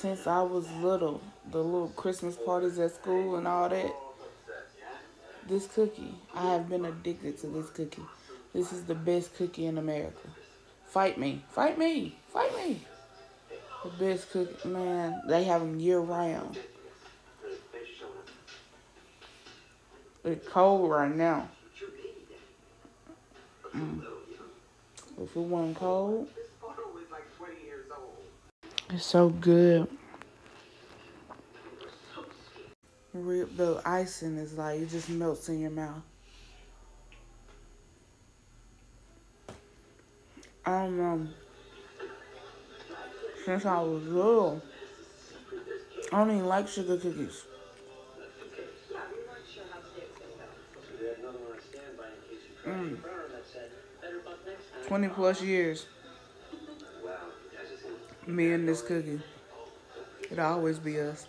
since I was little. The little Christmas parties at school and all that. This cookie, I have been addicted to this cookie. This is the best cookie in America. Fight me. Fight me. Fight me. The best cookie. Man, they have them year round. It's cold right now. Mm. If it wasn't cold, it's so good. The icing is like, it just melts in your mouth. I don't know. Since I was little, I don't even like sugar cookies. Mm. 20 plus years. Me and this cookie. It'll always be us.